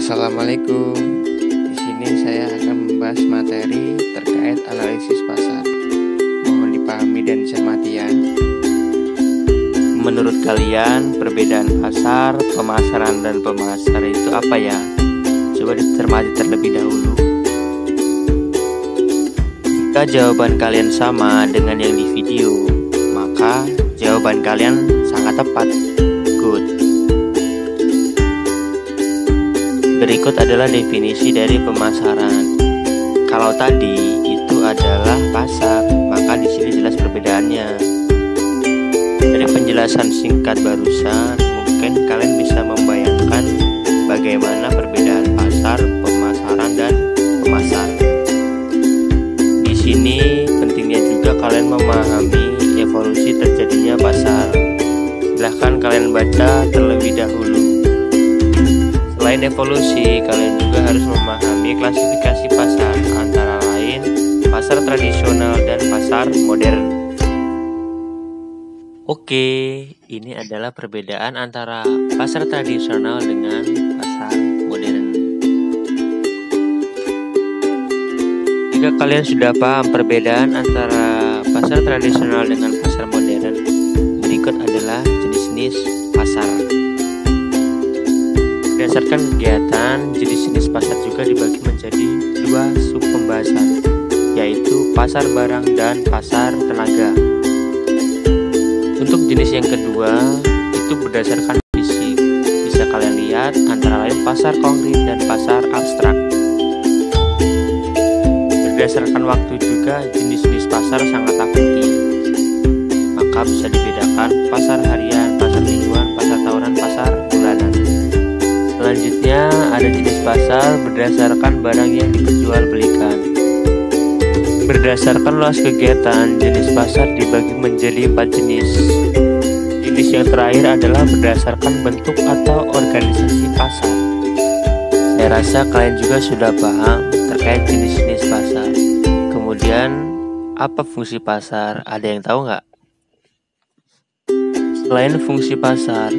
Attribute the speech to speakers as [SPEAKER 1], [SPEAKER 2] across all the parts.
[SPEAKER 1] Assalamualaikum. Di sini saya akan membahas materi terkait analisis pasar. Mohon dipahami dan dicermati ya. Menurut kalian, perbedaan pasar, pemasaran dan pemasar itu apa ya? Coba dicermati terlebih dahulu. Jika jawaban kalian sama dengan yang di video, maka jawaban kalian sangat tepat. Berikut adalah definisi dari pemasaran. Kalau tadi itu adalah pasar, maka di sini jelas perbedaannya. Dari penjelasan singkat barusan, mungkin kalian bisa membayangkan bagaimana perbedaan pasar, pemasaran dan pemasar. Di sini pentingnya juga kalian memahami evolusi terjadinya pasar. Silahkan kalian baca terlebih dahulu. Selain evolusi, kalian juga harus memahami klasifikasi pasar, antara lain pasar tradisional dan pasar modern. Oke, ini adalah perbedaan antara pasar tradisional dengan pasar modern. Jika kalian sudah paham perbedaan antara pasar tradisional dengan pasar modern, berikut adalah jenis-jenis pasar. Berdasarkan kegiatan, jenis-jenis pasar juga dibagi menjadi dua sub pembahasan, yaitu pasar barang dan pasar tenaga. Untuk jenis yang kedua, itu berdasarkan fisik. Bisa kalian lihat antara lain pasar konkret dan pasar abstrak. Berdasarkan waktu juga, jenis-jenis pasar sangatlah penting. Maka bisa dibedakan pasar harian, pasar berdasarkan barang yang diperjualbelikan. Berdasarkan luas kegiatan, jenis pasar dibagi menjadi empat jenis. Jenis yang terakhir adalah berdasarkan bentuk atau organisasi pasar. Saya rasa kalian juga sudah paham terkait jenis-jenis pasar. Kemudian, apa fungsi pasar? Ada yang tahu nggak? Selain fungsi pasar,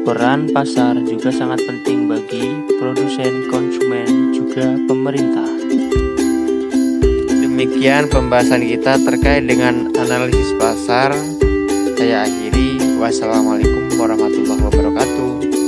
[SPEAKER 1] Peran pasar juga sangat penting bagi produsen, konsumen, juga pemerintah. Demikian pembahasan kita terkait dengan analisis pasar. Saya akhiri. Wassalamualaikum warahmatullahi wabarakatuh.